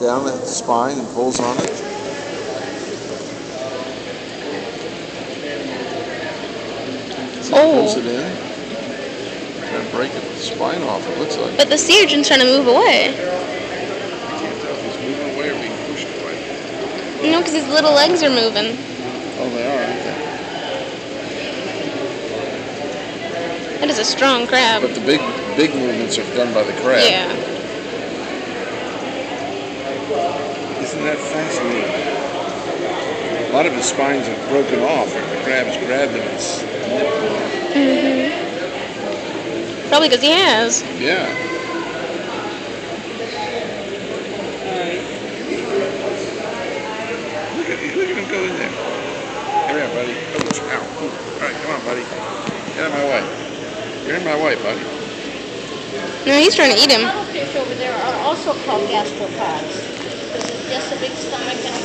down at the spine and pulls on it. See, pulls it Oh, in. Trying to break the spine off, it looks like. but the sea urchin's trying to move away. I can't tell if he's moving away or being pushed away. No, because his little legs are moving. Oh, they are, aren't they? That is a strong crab. But the big, big movements are done by the crab. Yeah. Isn't that fascinating? A lot of his spines have broken off, and the crab's grabbed them and snipped them off. Probably because he has. Yeah. Look at, look at him go in there. Come here, buddy. Oops, ow. Ooh. All right, come on, buddy. Get out of my way. You're in my way, buddy. No, he's trying to eat him. Cuttlefish over there are also called gastropods because it's just a big stomach and.